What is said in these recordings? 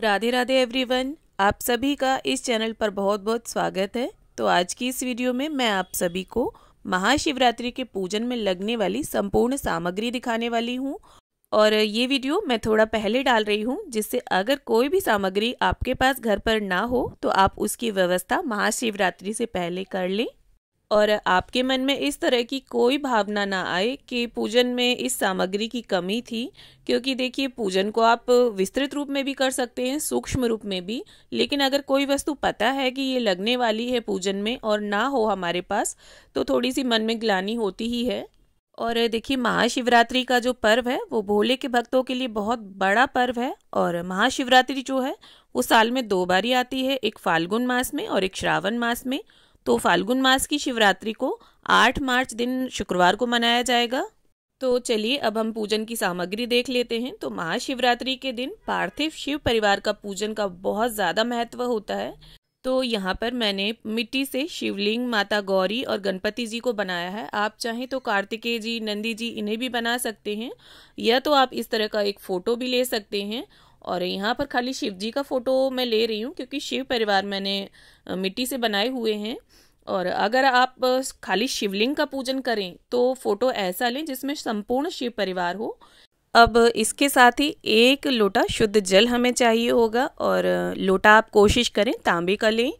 Radhe Radhe everyone, आप सभी का इस चैनल पर बहुत बहुत स्वागत है। तो आज की इस वीडियो में मैं आप सभी को महाशिवरात्रि के पूजन में लगने वाली संपूर्ण सामग्री दिखाने वाली हूँ। और ये वीडियो मैं थोड़ा पहले डाल रही हूँ, जिससे अगर कोई भी सामग्री आपके पास घर पर ना हो तो आप उसकी व्यवस्था महाशिवरात्रि से पहले कर लें। और आपके मन में इस तरह की कोई भावना ना आए कि पूजन में इस सामग्री की कमी थी, क्योंकि देखिए, पूजन को आप विस्तृत रूप में भी कर सकते हैं, सूक्ष्म रूप में भी, लेकिन अगर कोई वस्तु पता है कि ये लगने वाली है पूजन में और ना हो हमारे पास तो थोड़ी सी मन में ग्लानी होती ही है। और देखिए, महाशिवरात्रि का जो पर्व है, वो भोले के भक्तों के लिए बहुत बड़ा पर्व है और महाशिवरात्रि जो है, वो साल में दो बारी आती है, एक फाल्गुन मास में और एक श्रावण मास में। तो फाल्गुन मास की शिवरात्रि को 8 मार्च दिन शुक्रवार को मनाया जाएगा। तो चलिए, अब हम पूजन की सामग्री देख लेते हैं। तो महाशिवरात्रि के दिन पार्थिव शिव परिवार का पूजन का बहुत ज़्यादा महत्व होता है। तो यहाँ पर मैंने मिट्टी से शिवलिंग, माता गौरी और गणपति जी को बनाया है। आप चाहें तो कार्तिकेय जी, नंदी जी इन्हें भी बना सकते हैं। या तो आप इस तरह का एक फ़ोटो भी ले सकते हैं और यहाँ पर खाली शिव जी का फ़ोटो मैं ले रही हूँ, क्योंकि शिव परिवार मैंने मिट्टी से बनाए हुए हैं। और अगर आप खाली शिवलिंग का पूजन करें तो फ़ोटो ऐसा लें जिसमें संपूर्ण शिव परिवार हो। अब इसके साथ ही एक लोटा शुद्ध जल हमें चाहिए होगा, और लोटा आप कोशिश करें तांबे का लें।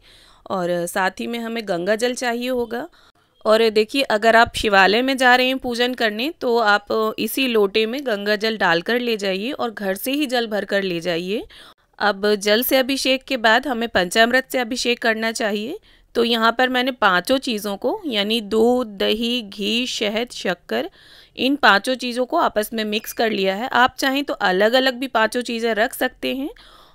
और साथ ही में हमें गंगा जल चाहिए होगा। और देखिए, अगर आप शिवालय में जा रहे हैं पूजन करने तो आप इसी लोटे में गंगा जल डालकर ले जाइए और घर से ही जल भर कर ले जाइए। अब जल से अभिषेक के बाद हमें पंचामृत से अभिषेक करना चाहिए। तो यहाँ पर मैंने पाँचों चीज़ों को, यानी दूध, दही, घी, शहद, शक्कर, इन पाँचों चीज़ों को आपस में मिक्स कर लिया है। आप चाहें तो अलग अलग भी पाँचों चीज़ें रख सकते हैं।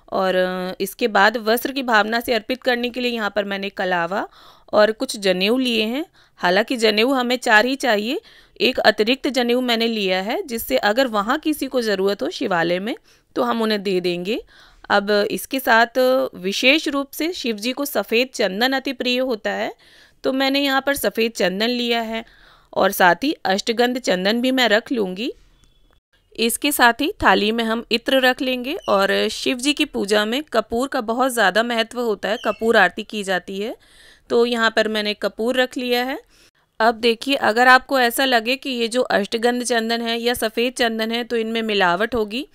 और इसके बाद वस्त्र की भावना से अर्पित करने के लिए यहाँ पर मैंने कलावा और कुछ जनेऊ लिए हैं। हालाँकि जनेऊ हमें चार ही चाहिए। एक अतिरिक्त जनेऊ मैंने लिया है, जिससे अगर वहाँ किसी को ज़रूरत हो शिवालय में तो हम उन्हें दे देंगे। अब इसके साथ विशेष रूप से शिव जी को सफ़ेद चंदन अति प्रिय होता है तो मैंने यहाँ पर सफ़ेद चंदन लिया है। और साथ ही अष्टगंध चंदन भी मैं रख लूँगी। इसके साथ ही थाली में हम इत्र रख लेंगे और शिव जी की पूजा में कपूर का बहुत ज़्यादा महत्व होता है। कपूर आरती की जाती है। तो यहाँ पर मैंने कपूर रख लिया है। अब देखिए, अगर आपको ऐसा लगे कि ये जो अष्टगंध चंदन है या सफ़ेद चंदन है तो इनमें मिलावट होगी।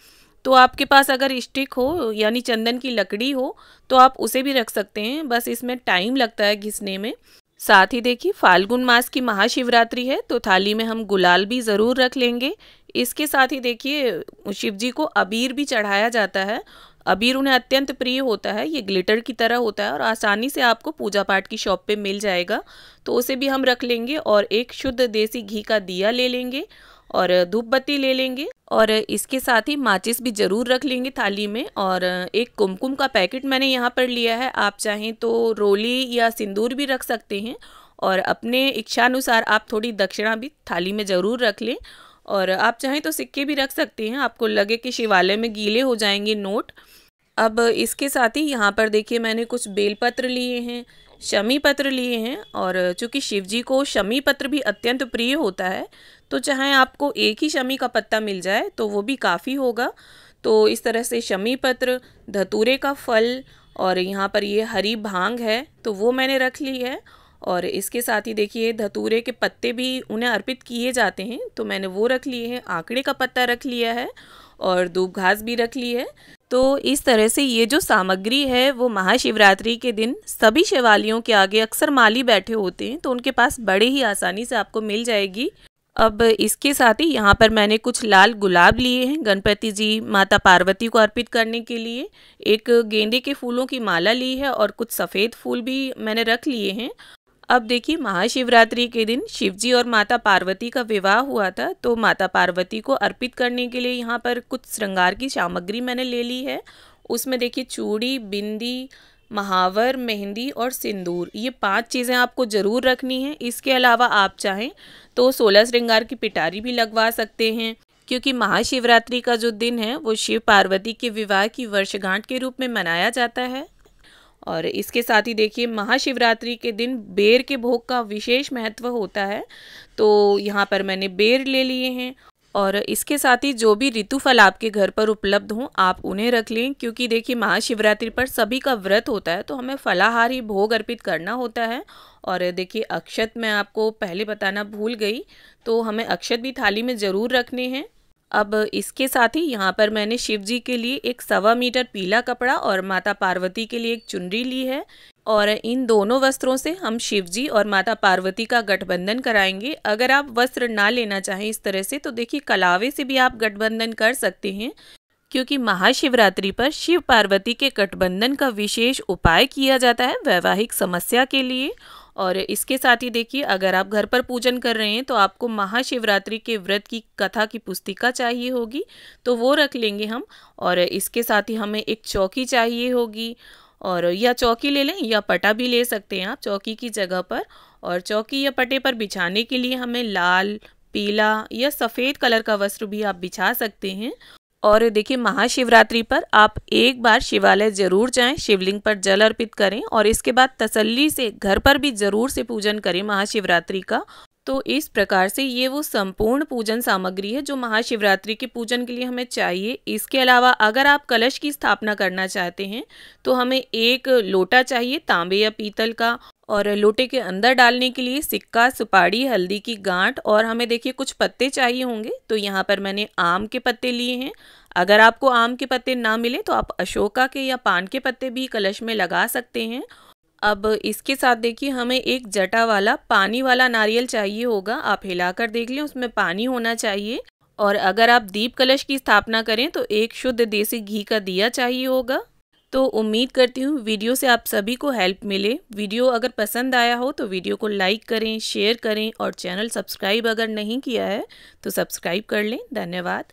तो आपके पास अगर स्टिक हो, यानी चंदन की लकड़ी हो तो आप उसे भी रख सकते हैं। बस इसमें टाइम लगता है घिसने में। साथ ही देखिए, फाल्गुन मास की महाशिवरात्रि है तो थाली में हम गुलाल भी ज़रूर रख लेंगे। इसके साथ ही देखिए शिव जी को अबीर भी चढ़ाया जाता है। अबीर उन्हें अत्यंत प्रिय होता है, ये ग्लिटर की तरह होता है और आसानी से आपको पूजा पाठ की शॉप पे मिल जाएगा। तो उसे भी हम रख लेंगे और एक शुद्ध देसी घी का दिया ले लेंगे और धूप बत्ती ले लेंगे और इसके साथ ही माचिस भी ज़रूर रख लेंगे थाली में और एक कुमकुम का पैकेट मैंने यहाँ पर लिया है। आप चाहें तो रोली या सिंदूर भी रख सकते हैं और अपने इच्छानुसार आप थोड़ी दक्षिणा भी थाली में ज़रूर रख लें। और आप चाहें तो सिक्के भी रख सकते हैं। आपको लगे कि शिवालय में गीले हो जाएँगे नोट। अब इसके साथ ही यहाँ पर देखिए मैंने कुछ बेलपत्र लिए हैं शमी पत्र लिए हैं और चूँकि शिव जी को शमी पत्र भी अत्यंत प्रिय होता है तो चाहे आपको एक ही शमी का पत्ता मिल जाए तो वो भी काफ़ी होगा। तो इस तरह से शमी पत्र धतूरे का फल और यहाँ पर ये हरी भाँग है तो वो मैंने रख ली है और इसके साथ ही देखिए, धतूरे के पत्ते भी उन्हें अर्पित किए जाते हैं तो मैंने वो रख लिए हैं, आंकड़े का पत्ता रख लिया है और दूब घास भी रख ली है। तो इस तरह से ये जो सामग्री है, वो महाशिवरात्रि के दिन सभी शिवालियों के आगे अक्सर माली बैठे होते हैं तो उनके पास बड़े ही आसानी से आपको मिल जाएगी। अब इसके साथ ही यहाँ पर मैंने कुछ लाल गुलाब लिए हैं, गणपति जी माता पार्वती को अर्पित करने के लिए। एक गेंदे के फूलों की माला ली है और कुछ सफ़ेद फूल भी मैंने रख लिए हैं। अब देखिए, महाशिवरात्रि के दिन शिवजी और माता पार्वती का विवाह हुआ था तो माता पार्वती को अर्पित करने के लिए यहाँ पर कुछ श्रृंगार की सामग्री मैंने ले ली है। उसमें देखिए, चूड़ी, बिंदी, महावर, मेहंदी और सिंदूर, ये पाँच चीज़ें आपको ज़रूर रखनी है। इसके अलावा आप चाहें तो सोलह श्रृंगार की पिटारी भी लगवा सकते हैं, क्योंकि महाशिवरात्रि का जो दिन है, वो शिव पार्वती के विवाह की वर्षगांठ के रूप में मनाया जाता है। और इसके साथ ही देखिए, महाशिवरात्रि के दिन बेर के भोग का विशेष महत्व होता है। तो यहाँ पर मैंने बेर ले लिए हैं और इसके साथ ही जो भी ऋतु फल आपके घर पर उपलब्ध हों, आप उन्हें रख लें। क्योंकि देखिए, महाशिवरात्रि पर सभी का व्रत होता है तो हमें फलाहार ही भोग अर्पित करना होता है। और देखिए, अक्षत मैं आपको पहले बताना भूल गई तो हमें अक्षत भी थाली में ज़रूर रखने हैं। अब इसके साथ ही यहाँ पर मैंने शिव जी के लिए एक सवा मीटर पीला कपड़ा और माता पार्वती के लिए एक चुनरी ली है। और इन दोनों वस्त्रों से हम शिव जी और माता पार्वती का गठबंधन कराएँगे। अगर आप वस्त्र ना लेना चाहें इस तरह से तो देखिए कलावे से भी आप गठबंधन कर सकते हैं, क्योंकि महाशिवरात्रि पर शिव पार्वती के गठबंधन का विशेष उपाय किया जाता है वैवाहिक समस्या के लिए। और इसके साथ ही देखिए, अगर आप घर पर पूजन कर रहे हैं तो आपको महाशिवरात्रि के व्रत की कथा की पुस्तिका चाहिए होगी तो वो रख लेंगे हम और इसके साथ ही हमें एक चौकी चाहिए होगी और या चौकी ले लें या पटा भी ले सकते हैं आप चौकी की जगह पर और चौकी या पटे पर बिछाने के लिए हमें लाल, पीला या सफ़ेद कलर का वस्त्र भी आप बिछा सकते हैं। और देखिए महाशिवरात्रि पर आप एक बार शिवालय ज़रूर जाएँ, शिवलिंग पर जल अर्पित करें और इसके बाद तसल्ली से घर पर भी ज़रूर से पूजन करें महाशिवरात्रि का। तो इस प्रकार से ये वो संपूर्ण पूजन सामग्री है जो महाशिवरात्रि के पूजन के लिए हमें चाहिए। इसके अलावा अगर आप कलश की स्थापना करना चाहते हैं तो हमें एक लोटा चाहिए, तांबे या पीतल का और लोटे के अंदर डालने के लिए सिक्का, सुपारी, हल्दी की गांठ और हमें देखिए कुछ पत्ते चाहिए होंगे तो यहाँ पर मैंने आम के पत्ते लिए हैं। अगर आपको आम के पत्ते ना मिले तो आप अशोका के या पान के पत्ते भी कलश में लगा सकते हैं। अब इसके साथ देखिए हमें एक जटा वाला, पानी वाला नारियल चाहिए होगा, आप हिलाकर देख लें, उसमें पानी होना चाहिए। और अगर आप दीप कलश की स्थापना करें तो एक शुद्ध देसी घी का दिया चाहिए होगा। तो उम्मीद करती हूँ वीडियो से आप सभी को हेल्प मिले। वीडियो अगर पसंद आया हो तो वीडियो को लाइक करें शेयर करें और चैनल सब्सक्राइब अगर नहीं किया है तो सब्सक्राइब कर लें। धन्यवाद।